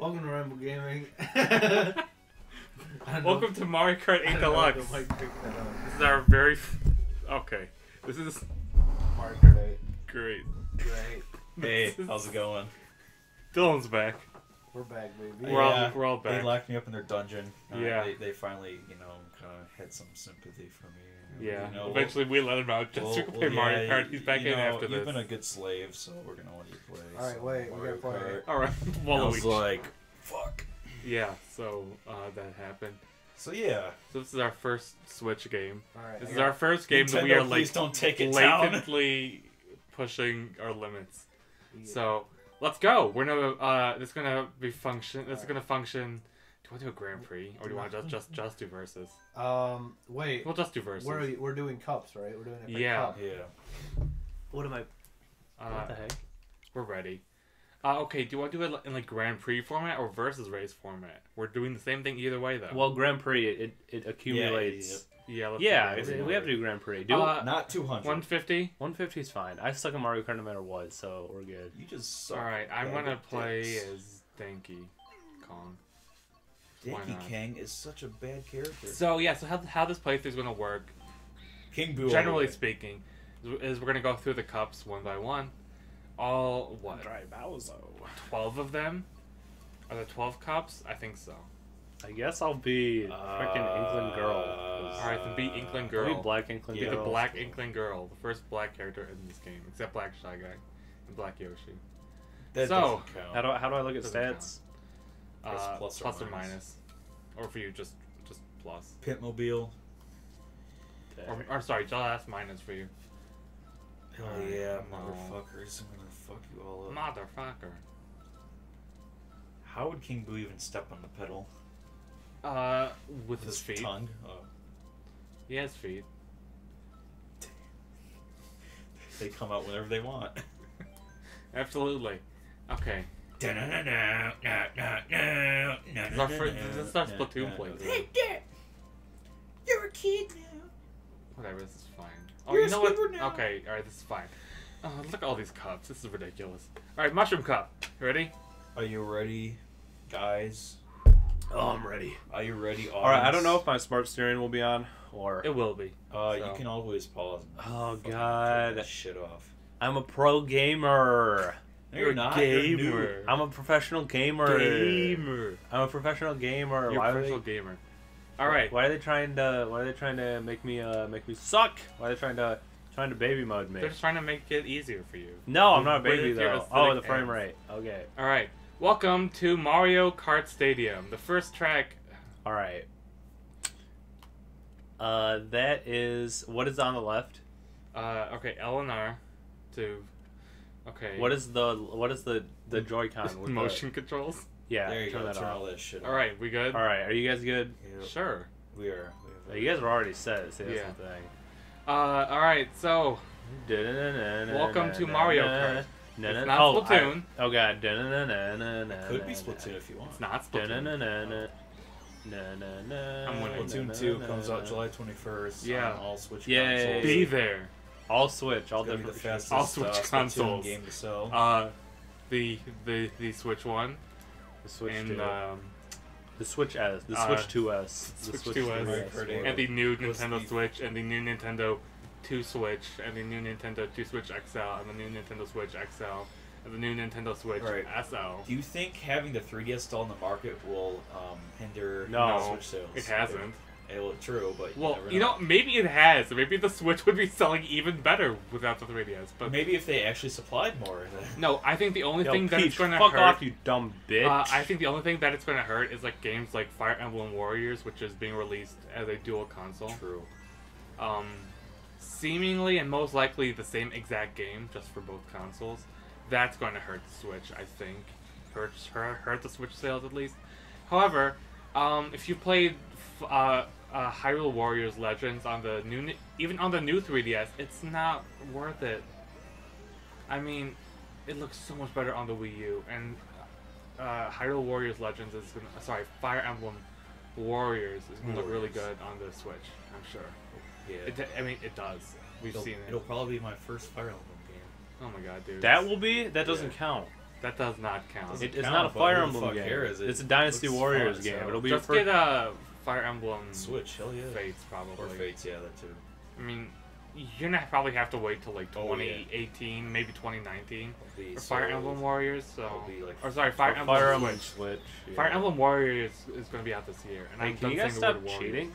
Welcome to Ramble Gaming. I don't know- Welcome to Mario Kart 8 don't know if Deluxe. the mic picked that up. This is our very. F- okay. This is Mario Kart 8. great. Great. Hey, how's it going? Dylan's back. We're back, baby. We're all- Yeah, we're all back. They locked me up in their dungeon. Uh, Yeah. They, they finally, you know, kind of had some sympathy for me. Yeah. You know, Eventually, we let him out just we'll- to play we'll- Mario yeah, Kart. He's back you in know, after You've this. been a good slave, so we're gonna let you play. Alright, some wait, we Mario gotta play. Kart. All right. I Waluigi. was like, fuck. yeah. So uh, that happened. So yeah, So this is our first Switch game. Alright. This I is our first game that we are like please don't take it down. blatantly pushing our limits. yeah. So let's go. We're gonna. Uh, this is gonna be function. This is gonna function. Do you want to do a Grand Prix or do you want to just just just do versus? Um, wait. We'll just do versus. We're, we're doing cups, right? We're doing it for Yeah. cup. yeah. What am I? Uh, What the heck? We're ready. Uh, okay, do I do it in like Grand Prix format or versus race format? We're doing the same thing either way though. Well, Grand Prix it, it accumulates. yeah, let's Yeah, it- it. we have to do Grand Prix. Do Uh, Not two hundred. 150. 150 is fine. I suck at Mario Kart no matter what, so we're good. You just suck. All right, I'm gonna play dicks. as Danky Kong. why Dinky not? Kang is such a bad character. So yeah, so how, how this playthrough is gonna work, King Boo. generally speaking, is, is we're gonna go through the cups one by one. All what? Twelve of them? Are there twelve cups? I think so. I guess I'll be freaking Inkling Girl. All right, then be Inkling I'll Girl. be Black Inkling Be the Black Inkling Girl, the first black character in this game, except Black Shy Guy and Black Yoshi. That So, count. How do I, how do I look at stats? Uh, plus or plus or minus. minus, or for you just just plus. Pitmobile. Or, or sorry, just ask minus for you. Hell Alright, yeah, no. motherfuckers! I'm gonna fuck you all up. Motherfucker. How would King Boo even step on the pedal? Uh, with his, feet. tongue. Oh. He has feet. They come out whenever they want. Absolutely. Okay. This This is our, first, this is our Splatoon playthrough. You're a kid now. Whatever, this is fine. Oh, You're you a know what? now. Okay, alright, this is fine. Oh, look at all these cups. This is ridiculous. Alright, Mushroom Cup. Ready? Are you ready, guys? Oh, I'm ready. Are you ready? All right, I don't know if my smart steering will be on or. It will be. Uh, so. you can always pause. and Oh, God. that shit off. I'm a pro gamer. No, You're a not. You're new. gamer. I'm a professional gamer. Gamer. I'm a professional gamer. You're Why a are they- professional gamer. Alright. Why are they trying to? Why are they trying to make me uh make me suck? Why are they trying to trying to baby mode me? They're just trying to make it easier for you. No, I'm not a baby your though. Oh, the frame ends. rate. Okay. Alright. Welcome to Mario Kart Stadium. The first track. All right. Uh, that is what is on the left. Uh, okay, L and R. To. Okay. What is the what is the the Joy-Con with the- motion controls? yeah, There you turn go. that Turn all off. shit. All right, we good? All right, are you guys good? Yep. Sure. We are. We have You guys were already set. See, that's Yeah. the thing. Uh, all right. So Welcome to Mario Kart. It's not oh, Splatoon. I, oh god. It could be Splatoon if you want. it's not Splatoon. I'm winning. Splatoon 2 comes out July 21st Yeah. on all Switch Yay. consoles. Be there. All Switch, all It's gonna be the fastest All Switch uh, Splatoon consoles. game to sell. Uh, the the the Switch One The Switch and 2. um the Switch S. The uh, Switch 2S. The Switch 2S. Mario Kart 8. and the new Nintendo the- Switch and the new Nintendo 2 Switch and the new Nintendo 2 Switch XL and the new Nintendo Switch XL and the new Nintendo Switch Right. SL. Do you think having the 3DS still on the market will um, hinder No. Switch sales? It hasn't. It, it, well, true, but you Well, never you know, maybe it has. Maybe the Switch would be selling even better without the 3DS. But maybe if they actually supplied more. then- no, I think the only Yo, thing that it's going to fuck hurt. off, you dumb bitch. Uh, I think the only thing that it's going to hurt is like games like Fire Emblem Warriors, which is being released as a dual console. True. Um, seemingly and most likely the same exact game, just for both consoles. That's going to hurt the Switch, I think. Hurt hurt, hurt the Switch sales at least. However, um, if you played uh, uh, Hyrule Warriors Legends on the new, even on the new 3DS, it's not worth it. I mean, it looks so much better on the Wii U, and uh, Hyrule Warriors Legends is gonna, sorry, Fire Emblem Warriors is gonna look really good on the Switch. I'm sure. Yeah. It, d- I mean, it does. We've it'll, seen it. it'll probably be my first Fire Emblem game. Oh my god, dude. that will be. That doesn't Yeah. count. That does not count. It, it's count, not a Fire Emblem fuck game. cares? It It's a Dynasty looks Warriors fun game. hell. It'll be Just get a Fire Emblem Switch, hell yeah. Fates probably. Or Fates, yeah, that too. I mean, you're gonna probably have to wait till like Oh, yeah. 2018, maybe 2019 It'll be for so- Fire Emblem Warriors. So, it'll be like or sorry, Fire for Emblem Fire Emblem Switch. Switch. yeah. Fire Emblem Warriors is gonna be out this year, and Hey, I'm can done you guys saying stop cheating?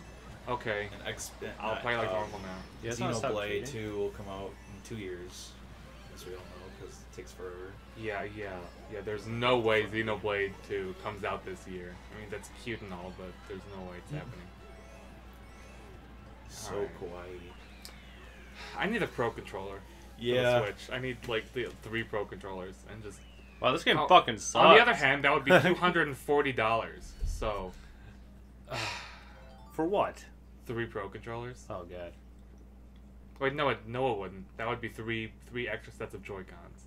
Okay, An X, I'll not, play like um, normal now. You guys wanna stop Xenoblade cheating? 2 will come out in two years. As we all know, because it takes forever. Yeah, yeah, yeah. There's no way Xenoblade 2 comes out this year. I mean, that's cute and all, but there's no way it's Mm. happening. So Alright. kawaii. I need a pro controller Yeah. for the Switch. I need like the three pro controllers and just. Wow, this game Oh, fucking sucks. On the other hand, that would be two hundred and forty dollars. So, for what? three pro controllers. Oh god. Wait, no, it, no, it wouldn't. That would be three three extra sets of Joy Cons.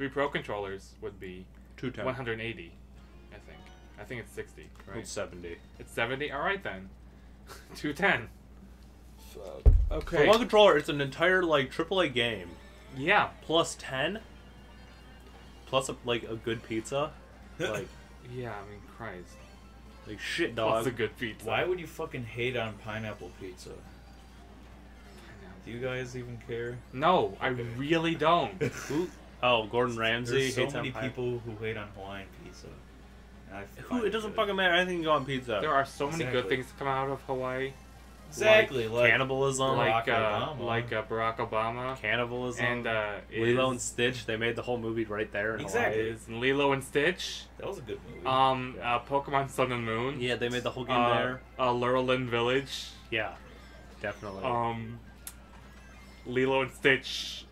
Three pro controllers would be Two ten. one hundred eighty. I think. I think it's sixty. Right? It's seventy. It's seventy. All right then. Two ten. Fuck. For Okay. one controller, it's an entire like AAA game Yeah. plus ten, plus a, like a good pizza, like Yeah. I mean, Christ. like shit That's dog. a good pizza. Why would you fucking hate on pineapple pizza? Do you guys even care? No, I really don't. Who? Oh, Gordon Ramsay There's so hates on many pie- people who hate on Hawaiian pizza. I Who? It doesn't good. fucking matter. Anything can go on pizza. There are so many good things to come out of Hawaii, Exactly like Cannibalism, like Barack uh, Obama. like uh, Barack Obama cannibalism, and uh, Lilo is- and Stitch. They made the whole movie right there in Exactly. Hawaii. is Lilo and Stitch. that was a good movie. Um, Yeah. uh, Pokemon Sun and Moon. Yeah, they made the whole game uh, there. Uh, Lurelin Village. Yeah, definitely. Um, Lilo and Stitch.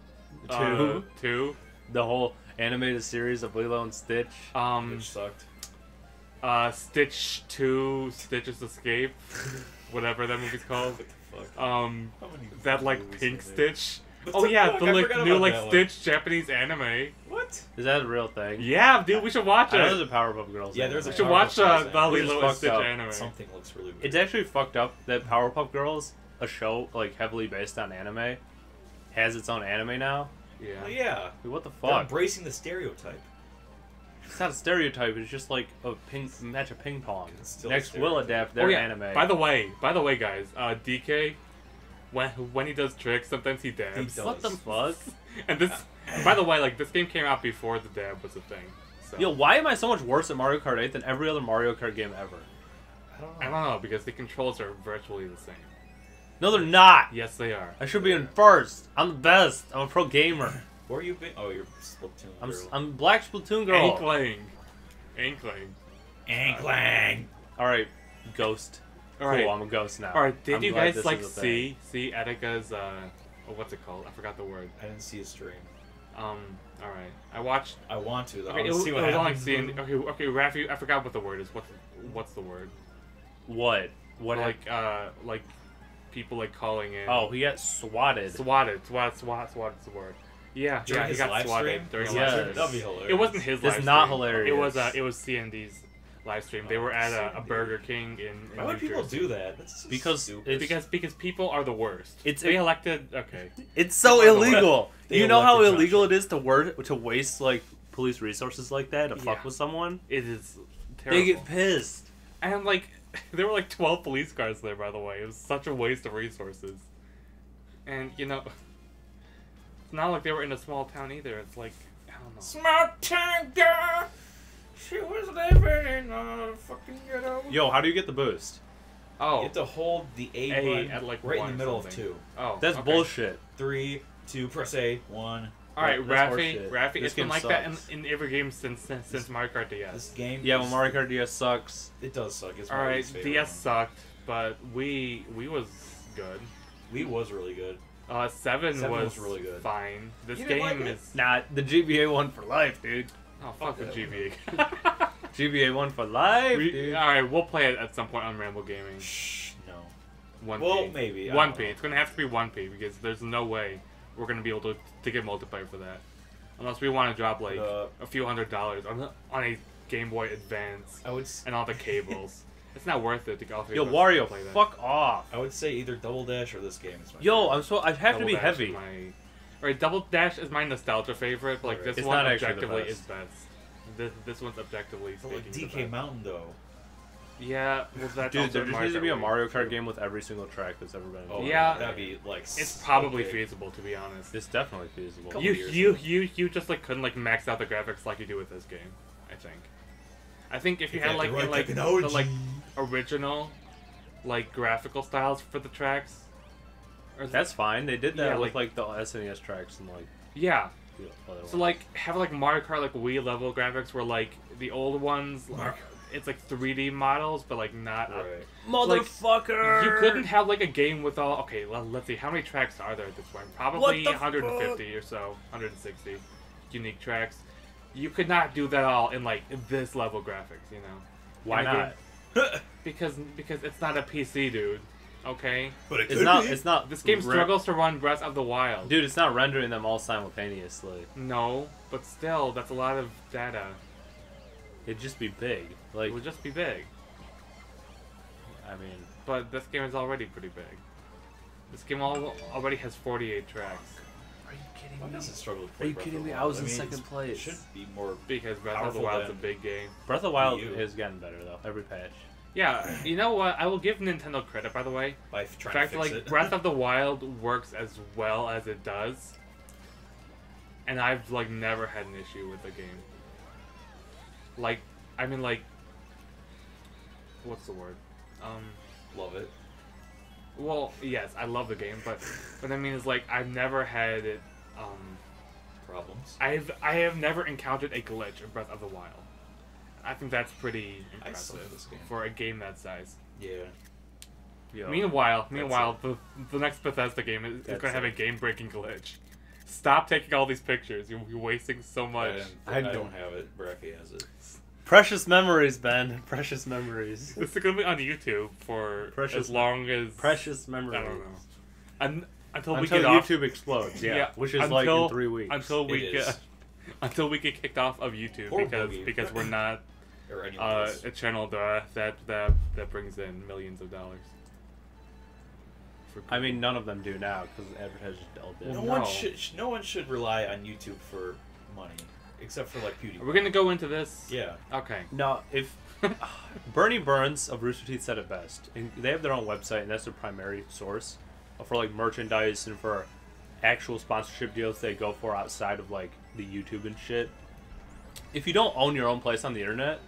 Two. Uh, two. The whole animated series of Lilo and Stitch. Um, which sucked. uh, Stitch Two. Stitch's Escape. Whatever that movie's called. What the fuck? Um, that like Pink? Stitch. What Oh yeah, fuck? the like new like that one. Stitch Japanese anime. What? Is that a real thing? Yeah, dude, we should watch I know it. there's a Powerpuff Girls. Yeah, there's a We should watch uh, the Girls We just Lilo and Stitch up. anime. Something looks really weird. It's actually fucked up that Powerpuff Girls, a show like heavily based on anime, has its own anime now. Yeah. Well, yeah. Dude, what the They're fuck? embracing the stereotype. It's not a stereotype. It's just like a ping match of ping pong. It's still a Next, we'll adapt their oh yeah. anime. By the way, by the way, guys, uh, DK, when when he does tricks, sometimes he dabs. does. what the fuck? And this, by the way, like this game came out before the dab was a thing. So. Yo, why am I so much worse at Mario Kart 8 than every other Mario Kart game ever? I don't I don't know because the controls are virtually the same. No, they're not. Yes, they are. I should be in first. I'm the best. I'm a pro gamer. Where are you been? Oh, you're Splatoon I'm girl. I'm Black Splatoon girl. Inkling, Inkling. Anklang. All right, Ghost. All right. Cool, I'm a ghost now. All right. Did I'm you guys like is a thing. see see Etika's uh, oh, what's it called? I forgot the word. I didn't see a stream. Um. All right. I watched. I want to though. Okay, I it, want was- to see it what was on like happens. seeing. Okay, okay, Rafi. I forgot what the word is. What's what's the word? What? What? like uh like people like calling in. oh, he got swatted. swatted, swat, swat, swatted the word. Yeah, During yeah, he got live swatted stream? during His live live stream? stream. That'd be hilarious. It wasn't his. That's live not stream. hilarious. It was uh, it was CND's live stream. They were at a, a Burger King in. in Why would people Jersey. do that? That's so Because stupid. Because because people are the worst. It's they a- elected. Okay. It's so People illegal. You know how elected Josh. illegal it is to work to waste like police resources like that to fuck with someone. It is terrible. They get pissed. and like there were like twelve police cars there. By the way, it was such a waste of resources. And you know, it's not like they were in a small town either. It's like I don't know. Small town girl. She was living in a fucking ghetto. Yo, how do you get the boost? Oh, You have to hold the A, A button at, like, right in the middle of something. two. oh, That's okay. bullshit. Three, two, press A, one. All right, That's Rafi, horseshit. Rafi, This it's been game like that in, sucks. in every game since since, since Mario Kart DS. This game. Yeah, is- well, Mario Kart DS sucks. It does suck. It's All my favorite DS one. sucked, but we we was good. Wii was really good. Uh, seven, Seven was, was really good. Fine. This You didn't game like it? is Nah, the GBA one for life, dude. oh fuck the that GBA. GBA one for life, We- dude. all right, we'll play it at some point on Ramble Gaming. Shh, no. One Well, P. maybe, I One don't P. know. It's gonna have to be one P because there's no way we're gonna be able to to get multiplayer for that, unless we want to drop like Uh, a few hundred dollars on a- on a Game Boy Advance I would. s- and all the cables. it's not worth it to go. Yo, Wario, play that. fuck off. I would say either Double Dash or this game is my. Yo, favorite. I'm so. I have to be Dash heavy. My, all right, Double Dash is my nostalgia favorite, but like Alright. this It's one not objectively best. is best. this, this one's objectively But like speaking. the DK best. Mountain though. Yeah, well, that's Dude, there just needs to be a Mario Wii. Kart game with every single track that's ever been. Oh, invented. Yeah. that'd be like. It's so probably big. feasible, to be honest. It's definitely feasible. Couple You you ago. you you just like couldn't like max out the graphics like you do with this game. I think. I think if you had like the the, right like the like original, like graphical styles for the tracks. Or That's fine. They did that Yeah, with like- like, the SNES tracks and like yeah. So ones. like have like Mario Kart like Wii level graphics where like the old ones Mario- are it's like 3D models but like not up- Right. motherfucker. You couldn't have like a game with all. Okay, well, let's see. How many tracks are there at this point? Probably the 150 or so, 160 unique tracks. You could not do that all in like this level graphics, you know? Why not? game. Because because it's not a PC, dude. Okay, but it It's could not. be. It's not. this game re- struggles to run Breath of the Wild. Dude, it's not rendering them all simultaneously. No, but still, that's a lot of data. It'd just be big. Like It would just be big. I mean, But this game is already pretty big. This game al- already has 48 tracks are you kidding Why does it struggle to Are you Breath kidding me? I Wild? was in mean, second place. It should be more. because Breath of the Powerful Wild's a big game. Breath of the Wild Wii U. is getting better though. Every patch. Yeah, you know what? I will give Nintendo credit, by the way. By The trying fact to that fix like it. Breath of the Wild works as well as it does, and I've like never had an issue with the game. Like, I mean, like, what's the word? Um, Love it. well, yes, I love the game, but but I mean, it's like I've never had it. Um, Problems. I've I have never encountered a glitch in Breath of the Wild. I think that's pretty impressive love this game. for a game that size. Yeah. Yo. Meanwhile, meanwhile, the, the next Bethesda game is, is going to have a game-breaking glitch. Stop taking all these pictures. You're, you're wasting so much. I, I I don't- don't have it. Bracky has it. Precious memories, Ben. Precious memories. This is going to be on YouTube for Precious- as long as Precious memories. I don't know. Un, until, we Until get off, YouTube explodes, yeah, Yeah, which is like in three weeks. until we get until we get kicked off of YouTube Poor because Boogie. because we're not uh, a channel that that that that brings in millions of dollars. For I mean, none of them do now because advertisers all did. no, no. one should. No one should rely on YouTube for money, except for like PewDiePie. Are we going to go into this? Yeah. Okay. No, if Bernie Burns of Rooster Teeth said it best, and they have their own website, and that's their primary source for like merchandise and for actual sponsorship deals they go for outside of like the YouTube and shit. If you don't own your own place on the internet,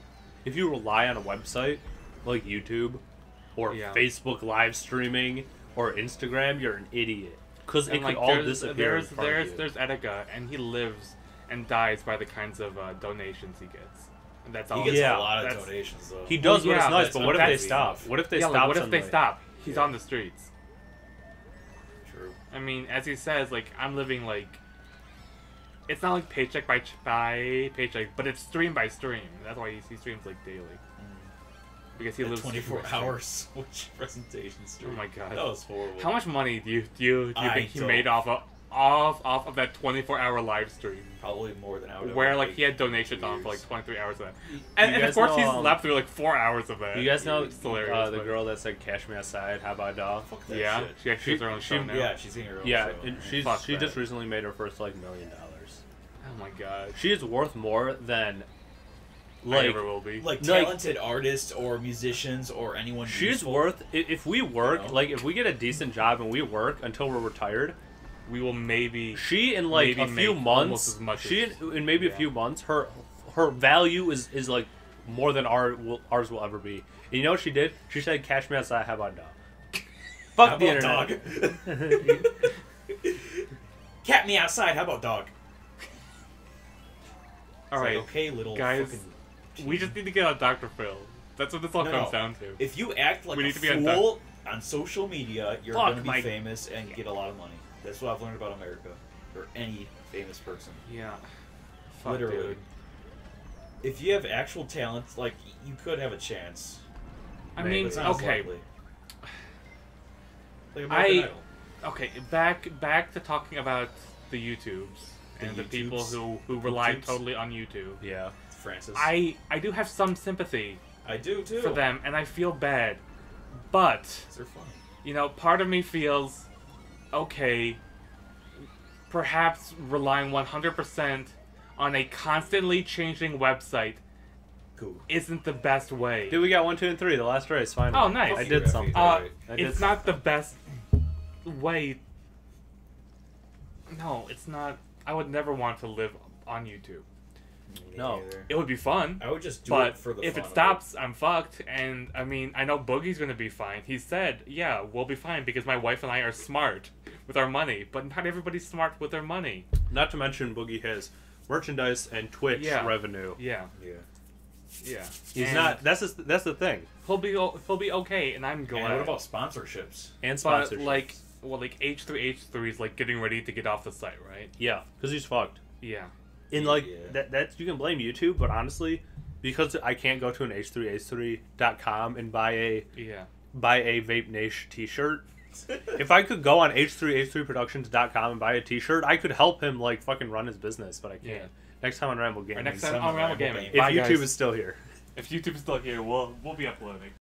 if you rely on a website like YouTube or Yeah. Facebook live streaming or Instagram, you're an idiot. Because it And, could like, all there's, disappear. There's in front of there's there's Etika, and he lives and dies by the kinds of uh, donations he gets. And that's all. He gets Yeah, a lot of donations though. He does, Well, but yeah, it's nice. But what if they stop? What if they yeah, stop? like, what if they suddenly? stop? He's Yeah. on the streets. True. I mean, as he says, like I'm living like. It's not like paycheck by ch- by paycheck, but it's stream by stream. That's why he, he streams like daily because he He lives 24 stream by hour Switch presentation stream. Oh my god. That was horrible. How much money do you do you, do you I think he don't- made off of off off of that 24 hour live stream? Probably more than I would. where like he had donations two on for like 23 hours of that. And, and of course know, he um, slept through like four hours of that. You guys know It's hilarious. uh, the but- girl that said "Cash Me Outside"? How about dog? Fuck that Yeah, shit. she actually has her own She- show she- now. Yeah, she's in her own Yeah, show. and she's Fuck she just recently made her first like million dollars. Oh my god. She is worth more than I never will be. like Like- talented artists or musicians or anyone. she's useful. worth if we work You know? like if we get a decent job and we work until we're retired. we will maybe. She in like a few make almost months, as much she as- in, in maybe a few months, her her value is is like more than our will, ours will ever be. And you know what she did? She said, "Cash me outside. How about dog?" Fuck the internet. dog? Cat me outside. How about dog? All It's like, okay, little guys, fucking- we just need to get on Dr. Phil. That's what this all No, comes no. down to. If you act like We a need to be on fool on social media, you're Fuck, going to be Mike. famous and get a lot of money. That's what I've learned about America or any famous person. Yeah. Fuck, Literally. dude. If you have actual talent, like you could have a chance. I Right, mean, it's not okay, likely. Like I- Idol. okay. Back back to talking about the YouTubes The and the people who who rely YouTubes? totally on YouTube. yeah. Francis. I I do have some sympathy I do too. for them, and I feel bad, but They're funny. you know, part of me feels okay. Perhaps relying one hundred percent on a constantly changing website Cool. isn't the best way. Dude, we got one, two, and three. The last race, finally. Oh, nice. I did something. Uh, Alright. I did it's not the best way. No, it's not. I would never want to live on YouTube. Me No. neither. It would be fun, I would just do but it for the fun. if fun it of stops, I'm fucked. And I mean, I know Boogie's gonna be fine. He said, "Yeah, we'll be fine because my wife and I are smart with our money." But not everybody's smart with their money. Not to mention Boogie has merchandise and Twitch Yeah. revenue. Yeah, Yeah. yeah. He's And not. That's just, that's the thing. He'll be he'll be okay, and I'm glad. And what about sponsorships? And but like, well, like H three H three is like getting ready to get off the site, right? yeah, because he's fucked. Yeah. In like Yeah. that, that's you can blame YouTube, but honestly, because I can't go to an h3h3.com and buy a Yeah. buy a Vape Nation T-shirt. if I could go on h3h3productions.com and buy a T-shirt, I could help him like fucking run his business, but I can't. Yeah. Next time on Ramble Or Gaming. next time on Ramble Gaming. If Bye, YouTube guys. is still here. If YouTube's still here, we'll we'll be uploading.